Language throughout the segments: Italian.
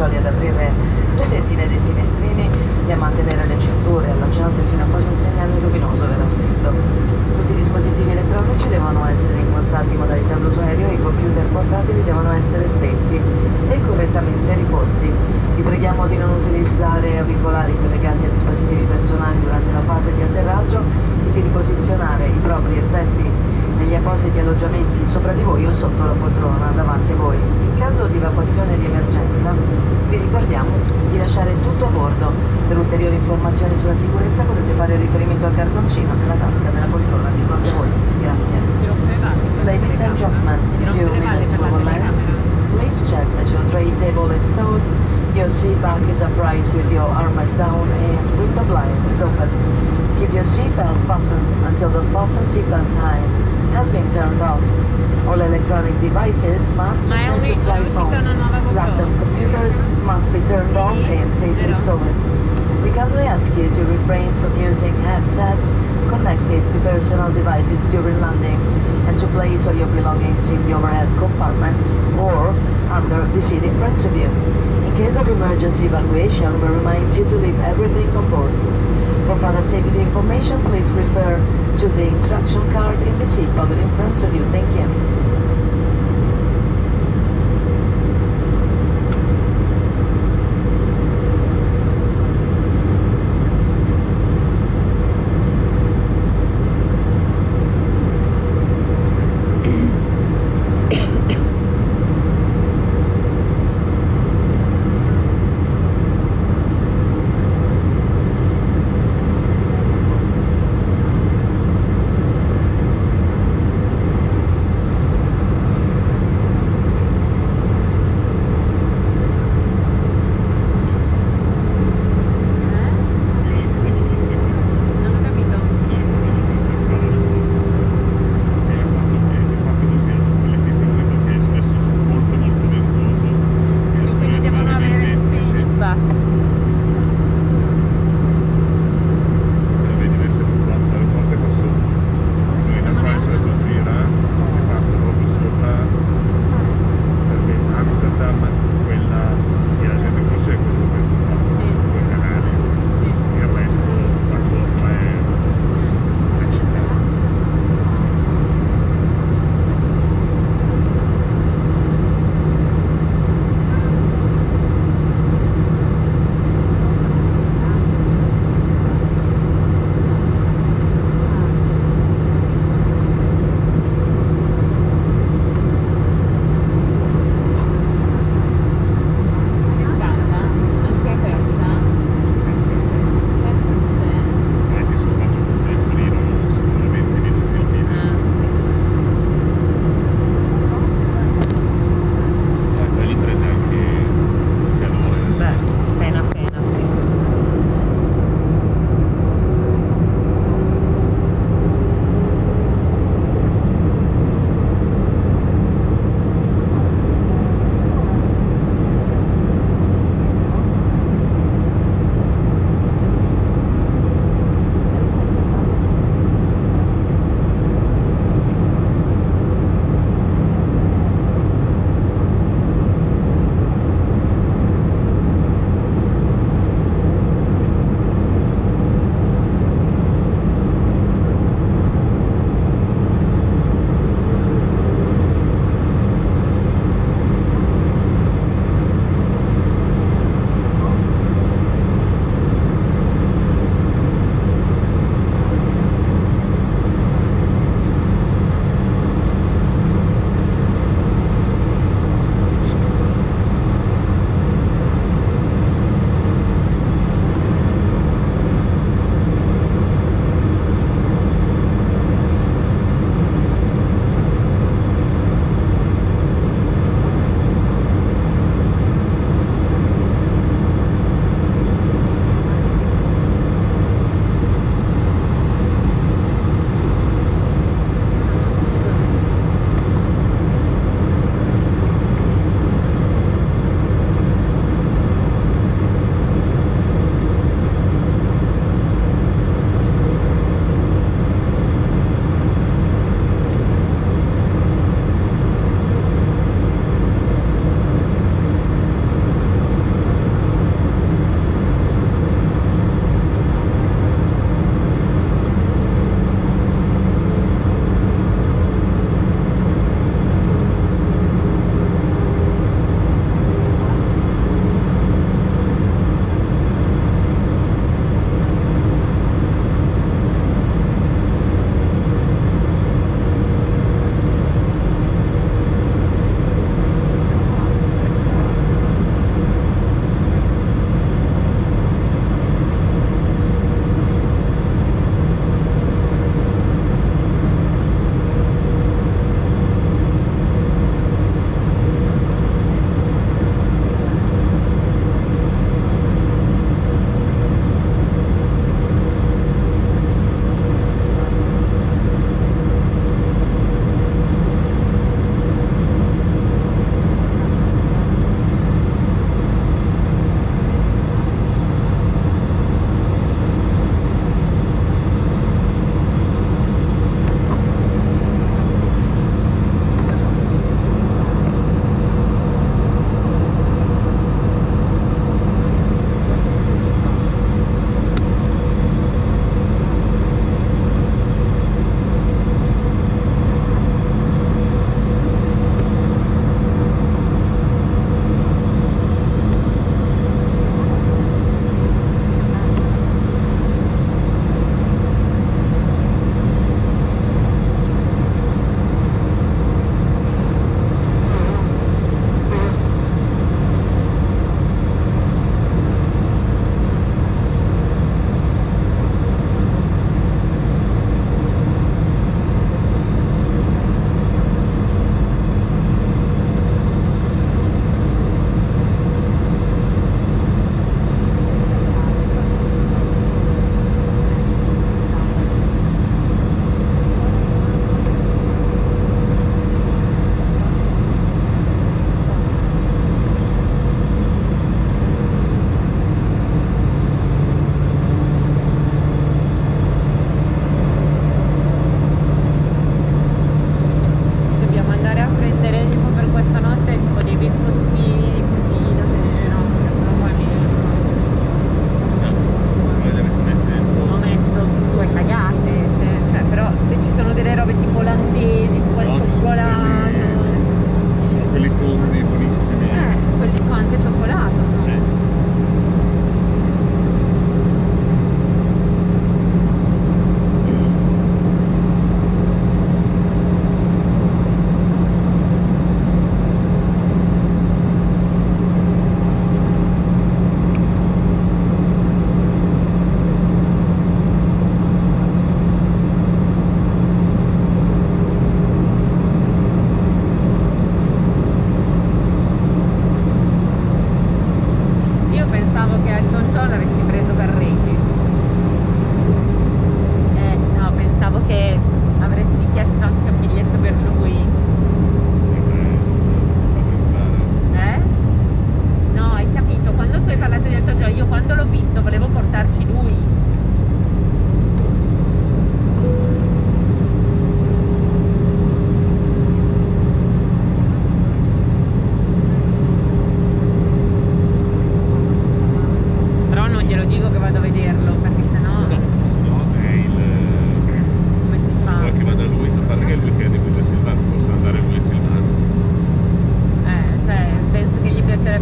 social ya tapi Gentlemen, few minutes land. Please check that your tray table is stowed, your seat back is upright with your arms down and window blind is open. Keep your seatbelt fastened until the fasten seatbelt sign has been turned off. All electronic devices must be Ma è sent to ri- flight è uscita una nuova phones. Laptop computers must be turned off and safely stored. We kindly ask you to refrain from using headsets connected to personal devices during landing and to place all your belongings in the overhead compartments or under the seat in front of you. In case of emergency evacuation, we remind you to leave everything on board. For further safety information, please refer to the instruction card in the seat pocket in front of you. Thank you.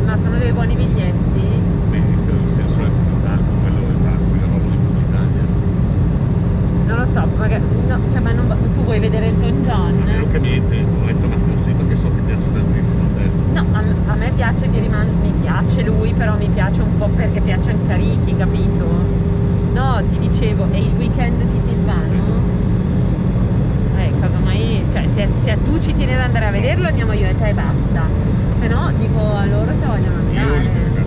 ma sono dei buoni biglietti? Beh, nel senso è più tanto quello è tanto, quella roba di Italia. Non lo so, perché, no, cioè, ma non, tu vuoi vedere Elton John? Non ero che niente, ho letto Matteo sì perché so che piace tantissimo a te. No, a, a me piace di rimanere, mi piace lui, però mi piace un po' perché piace anche Ricky se tu ci tieni ad andare a vederlo andiamo io e te e basta. Se no dico a loro se vogliono andare.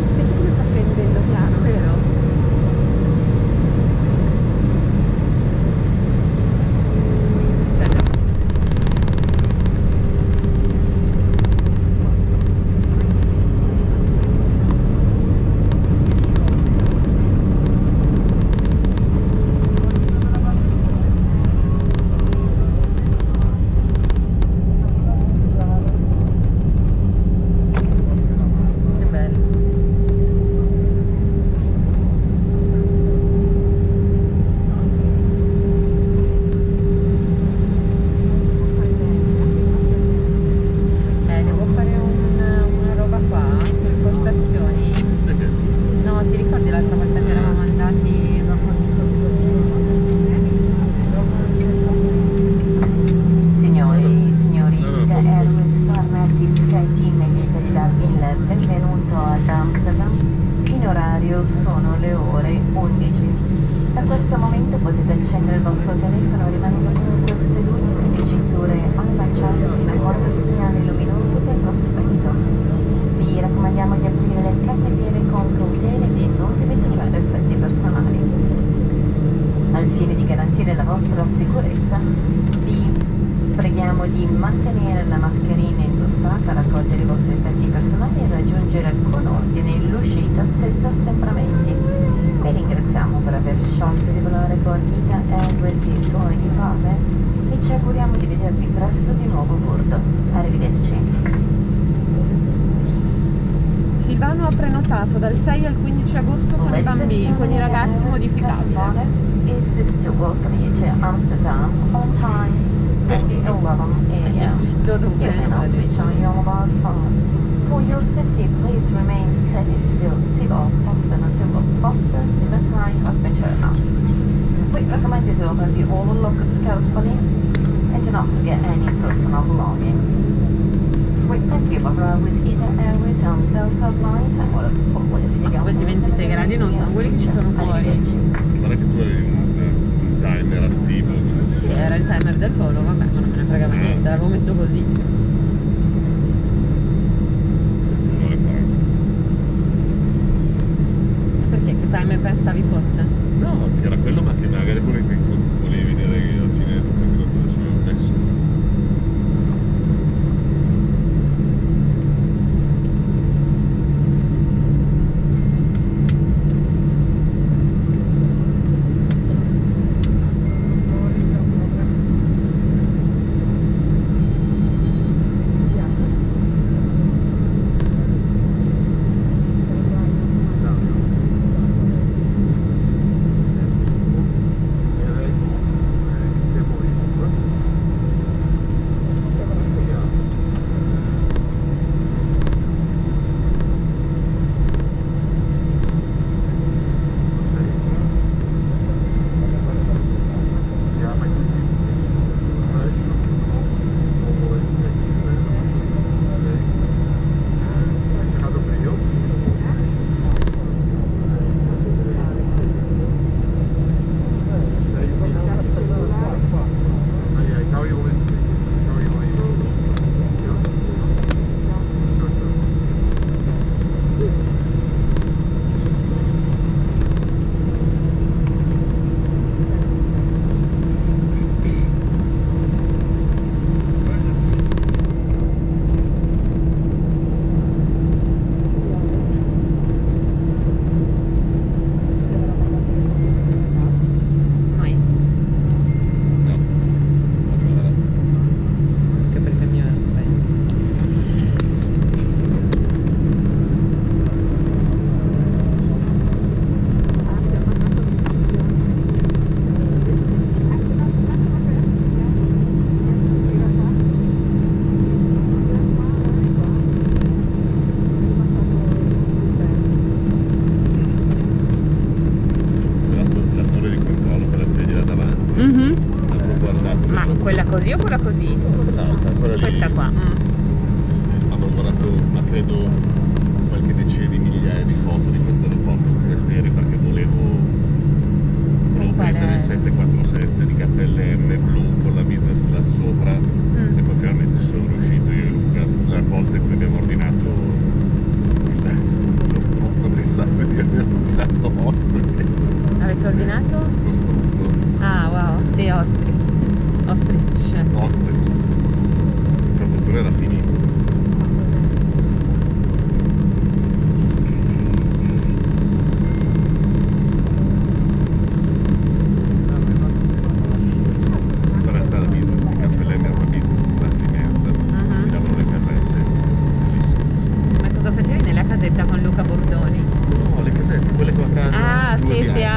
Alice Consigliamo di mantenere la mascherina indossata, raccogliere i vostri effetti personali e raggiungere con ordine l'uscita senza assembramenti. Vi ringraziamo per aver scelto di volare con Ida Airways e il suo equipaggio e ci auguriamo di vedervi presto di nuovo a bordo. Arrivederci. Silvano ha prenotato dal 6 al 15 agosto con i bambini, con i ragazzi modificati. È scritto dove? For your safety, please remain steady still. Civil, Boston until Boston, Silver Time, Hospital. We recommend you to overview all lockers carefully and do not forget any personal belongings. Uh, Questi 26 gradi non sono quelli che ci sono fuori. Guarda che tu avevi un, un timer attivo. Sì, era il timer del volo, vabbè, ma non me ne fregava niente, l'avevo messo così. Perché che timer pensavi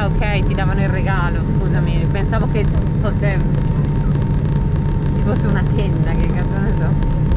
Ah ok, ti davano il regalo, scusami, pensavo che fosse... fosse una tenda, che cazzo ne so.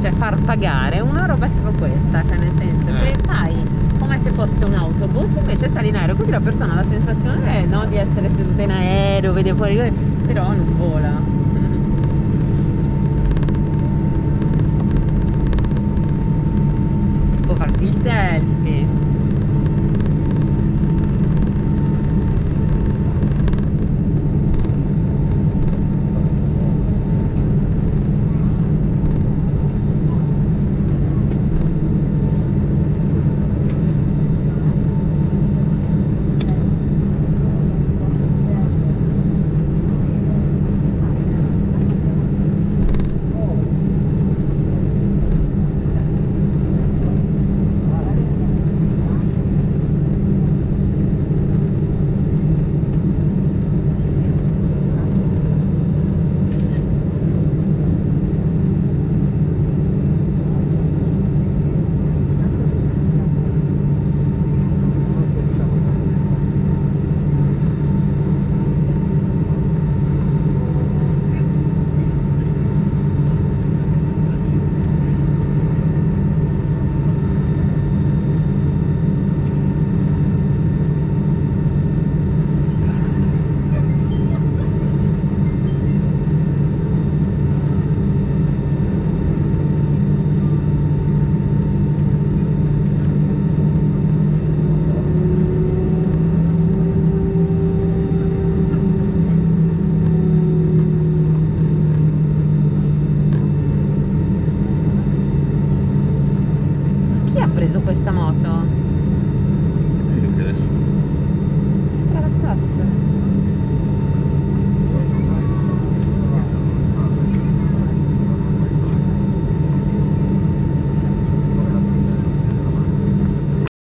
cioè far pagare una roba tipo questa cioè nel senso eh. che fai come se fosse un autobus invece sali in aereo così la persona ha la sensazione eh, no, di essere seduta in aereo vede fuori però non vola. Può farsi il selfie.